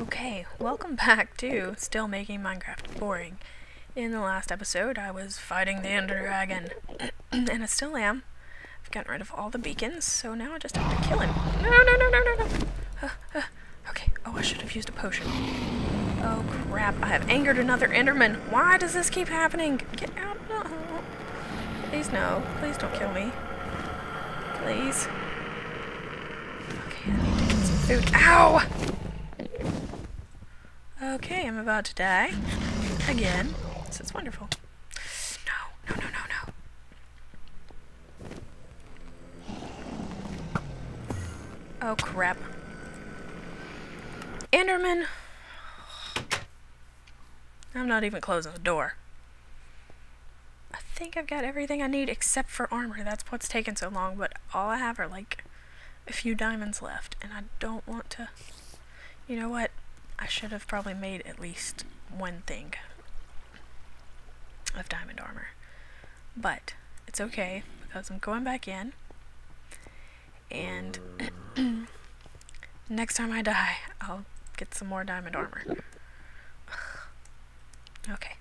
Okay, welcome back to Still Making Minecraft Boring. In the last episode, I was fighting the Ender Dragon, and I still am. I've gotten rid of all the beacons, so now I just have to kill him. No, no, no, no, no, no! Uh, uh, okay, oh, I should have used a potion. Oh, crap, I have angered another Enderman. Why does this keep happening? Get out, no. Please, no. Please don't kill me. Please. Okay, I need to get some food. Ow! Okay, I'm about to die. Again. This is wonderful. No, no, no, no, no. Oh, crap. Enderman! I'm not even closing the door. I think I've got everything I need except for armor. That's what's taken so long, but all I have are like a few diamonds left, and I don't want to... You know what? I should have probably made at least one thing of diamond armor. But it's okay because I'm going back in and next time I die I'll get some more diamond armor. okay.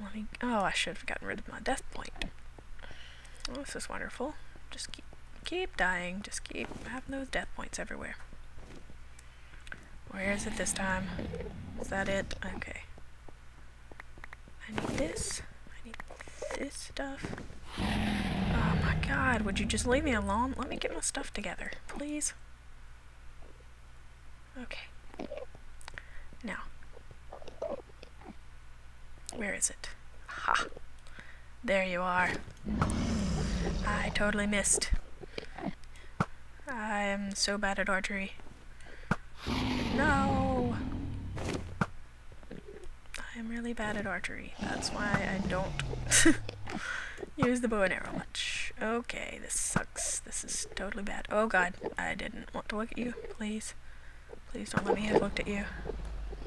Let me oh I should have gotten rid of my death point. Oh, this is wonderful. Just keep keep dying, just keep having those death points everywhere. Where is it this time? Is that it? Okay. I need this. I need this stuff. Oh my god, would you just leave me alone? Let me get my stuff together, please. Okay. Now. Where is it? Ha! There you are. I totally missed. I am so bad at archery. No! I am really bad at archery. That's why I don't use the bow and arrow much. Okay, this sucks. This is totally bad. Oh god, I didn't want to look at you. Please. Please don't let me have looked at you.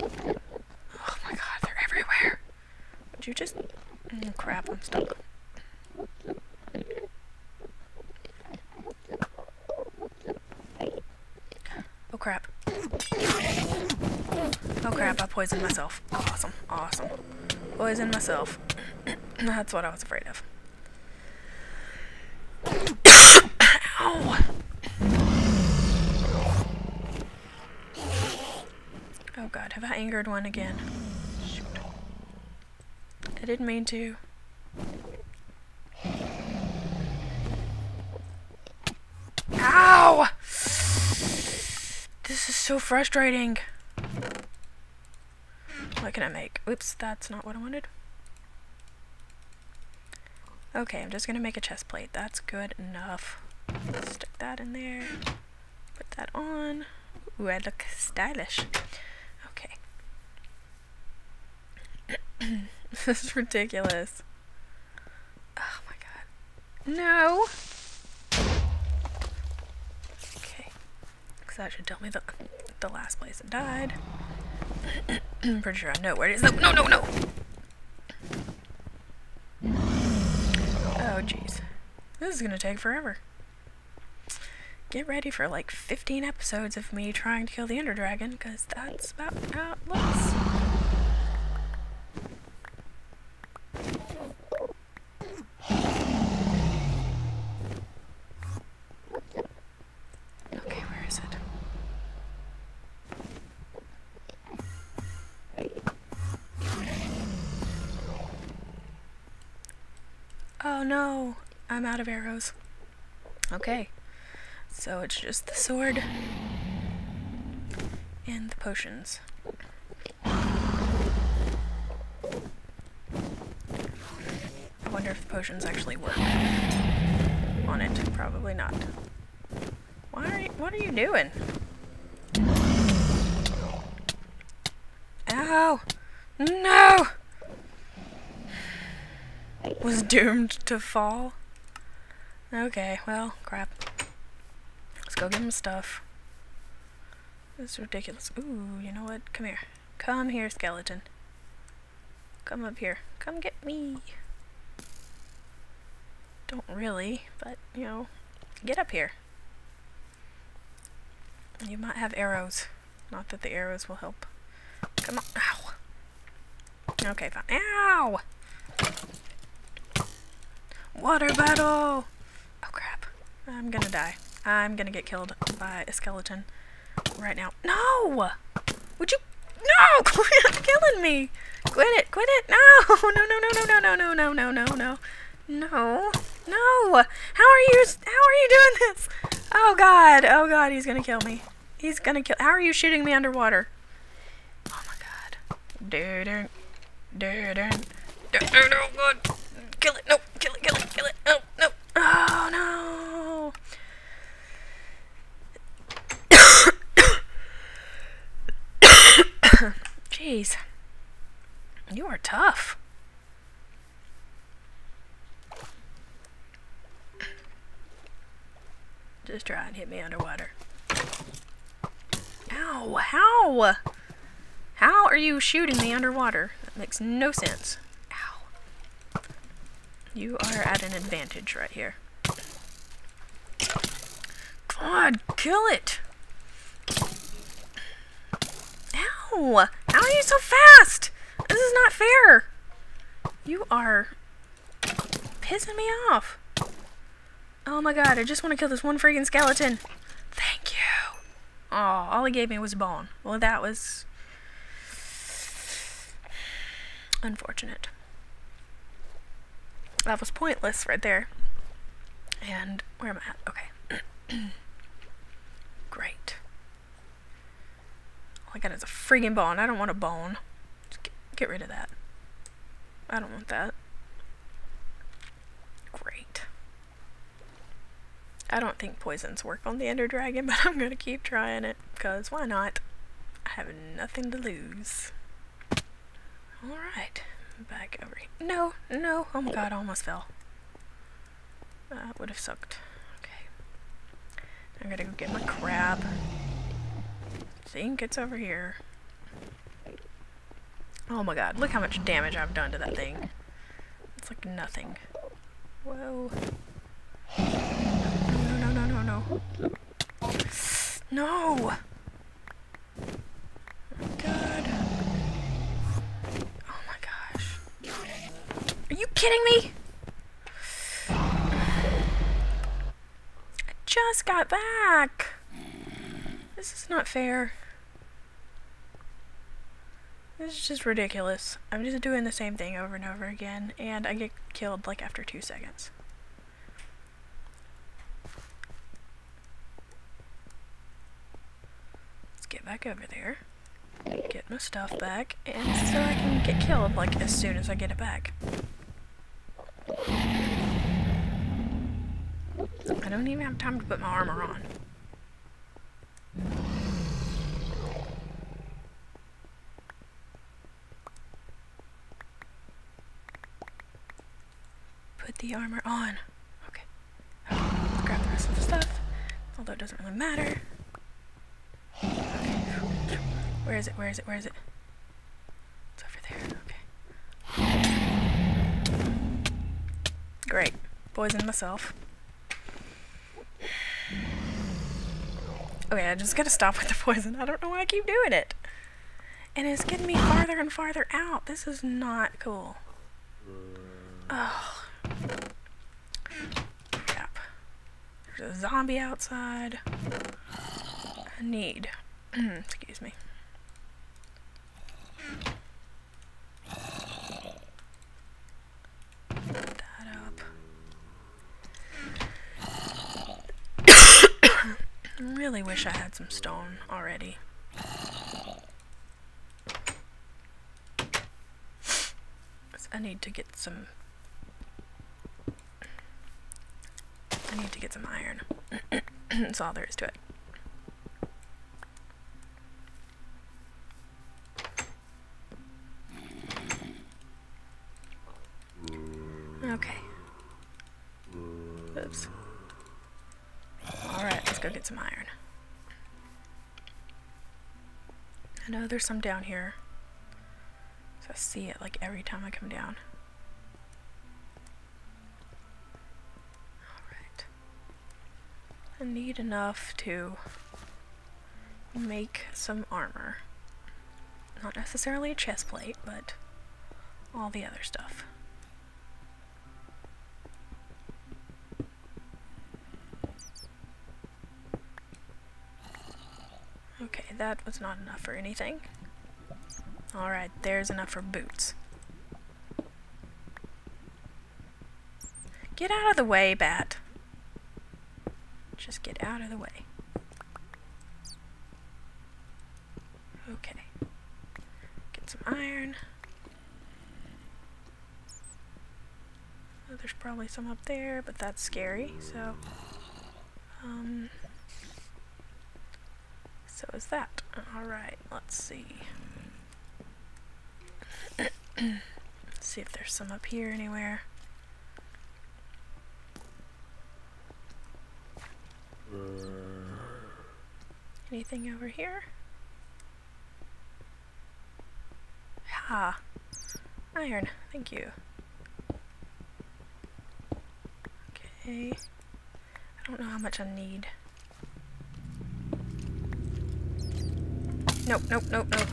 Oh my god, they're everywhere. Would you just... Oh crap, I'm stuck. Oh crap. Oh crap, I poisoned myself. Awesome, awesome. Poisoned myself. That's what I was afraid of. Ow! Oh god, have I angered one again? Shoot. I didn't mean to. Ow! This is so frustrating. What can I make? Oops, that's not what I wanted. Okay, I'm just gonna make a chest plate. That's good enough. Stick that in there. Put that on. Ooh, I look stylish. Okay. this is ridiculous. Oh my god. No! Okay. Because that should tell me the, the last place it died. I'm pretty sure I know where it is. No, no, no, no! Oh, jeez. This is gonna take forever. Get ready for like 15 episodes of me trying to kill the Ender Dragon, because that's about how it looks. Okay, where is it? Oh no, I'm out of arrows. Okay, so it's just the sword and the potions. I wonder if the potions actually work on it. Probably not. Why are you, what are you doing? Ow! No! Was doomed to fall. Okay, well, crap. Let's go get him stuff. This is ridiculous. Ooh, you know what? Come here. Come here, skeleton. Come up here. Come get me. Don't really, but, you know, get up here. You might have arrows. Not that the arrows will help. Come on. Ow. Okay, fine. Ow! Water battle! Oh crap. I'm gonna die. I'm gonna get killed by a skeleton right now. No! Would you? No! Quit killing me! Quit it! Quit it! No! No! No! No! No! No! No! No! No! No! No! No! No! How are you? How are you doing this? Oh God! Oh God! He's gonna kill me. He's gonna kill. How are you shooting me underwater? Oh my God! Dun dun dun no good. Kill it! No! Kill it! No! No! Oh no! Jeez. You are tough. Just try and hit me underwater. Ow! How? How are you shooting me underwater? That makes no sense. You are at an advantage right here. God, kill it! Ow! How are you so fast? This is not fair! You are pissing me off. Oh my god, I just want to kill this one freaking skeleton. Thank you. Oh, all he gave me was a bone. Well, that was unfortunate. That was pointless right there. And where am I at? Okay. Great. All I got is a freaking bone. I don't want a bone. Just get, get rid of that. I don't want that. Great. I don't think poisons work on the Ender Dragon, but I'm gonna keep trying it, because why not? I have nothing to lose. Alright, back over here. No, no, oh my god, I almost fell. That would have sucked. Okay. I gotta go get my crab. think it's over here. Oh my god, look how much damage I've done to that thing. It's like nothing. Whoa. No, no, no, no, no. No! Oh god. Are you kidding me? I just got back. This is not fair. This is just ridiculous. I'm just doing the same thing over and over again, and I get killed like after two seconds. Let's get back over there, get my stuff back, and so I can get killed like as soon as I get it back. I don't even have time to put my armor on. Put the armor on. Okay. Let's grab the rest of the stuff, although it doesn't really matter. Okay. Where is it? Where is it? Where is it? It's over there. Okay. Great. Poison myself. Okay, I just gotta stop with the poison. I don't know why I keep doing it. And it's getting me farther and farther out. This is not cool. Oh. Crap. There's a zombie outside. I need. Excuse me. Put that up. I really wish I had some stone already. I need to get some I need to get some iron. That's all there is to it. Okay. Oops. Alright, let's go get some iron. I know there's some down here. So I see it like every time I come down. Alright. I need enough to make some armor. Not necessarily a chest plate, but all the other stuff. Okay, that was not enough for anything. Alright, there's enough for boots. Get out of the way, bat. Just get out of the way. Okay. Get some iron. Oh, there's probably some up there, but that's scary, so... Um... Is that. Alright, let's see. see if there's some up here anywhere. Anything over here? Ha! Iron, thank you. Okay. I don't know how much I need. Nope, nope, nope, nope.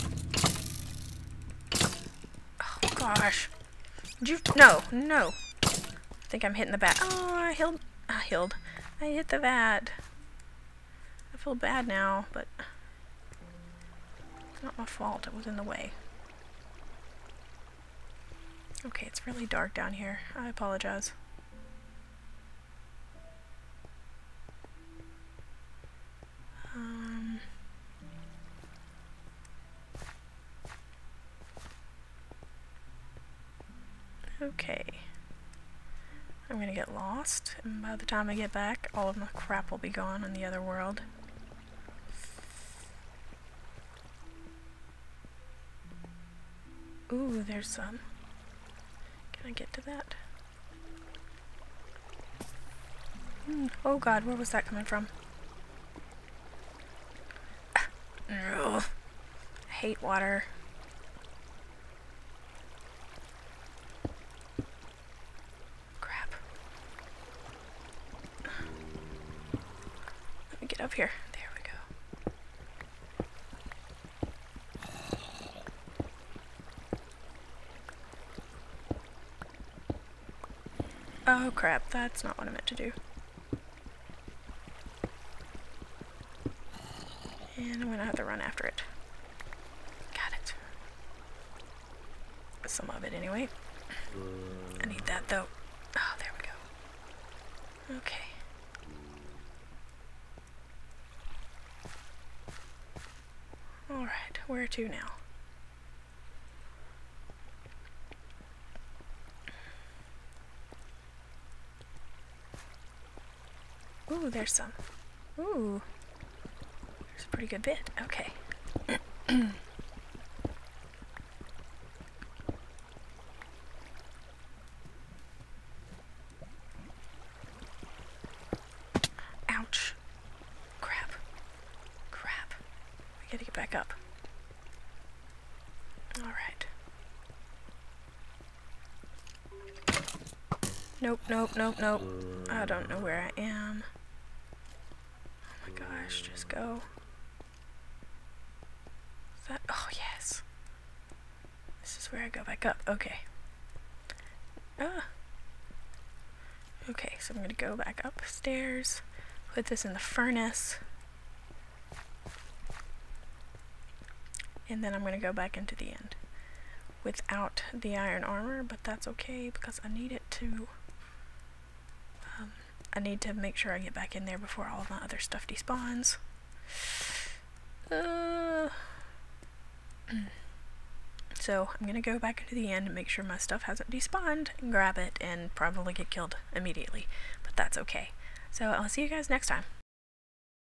Oh gosh. Did you no, no. I think I'm hitting the bat. Oh I healed I healed. I hit the vat. I feel bad now, but it's not my fault. It was in the way. Okay, it's really dark down here. I apologize. Um, okay. I'm gonna get lost, and by the time I get back, all of my crap will be gone in the other world. Ooh, there's some. Can I get to that? Mm, oh god, where was that coming from? Ugh. I hate water. Up here. There we go. Oh crap, that's not what I meant to do. And I'm gonna have to run after it. Got it. Some of it anyway. I need that though. Oh, there we go. Okay. Alright, where to now? Ooh, there's some. Ooh. There's a pretty good bit. Okay. gotta get back up. Alright. Nope, nope, nope, nope. I don't know where I am. Oh my gosh, just go. Is that, oh yes. This is where I go back up, okay. Ah. Okay, so I'm gonna go back upstairs, put this in the furnace. and then I'm going to go back into the end without the iron armor, but that's okay because I need it to, I need to make sure I get back in there before all of my other stuff despawns. Uh, so I'm going to go back into the end and make sure my stuff hasn't despawned and grab it and probably get killed immediately, but that's okay. So I'll see you guys next time.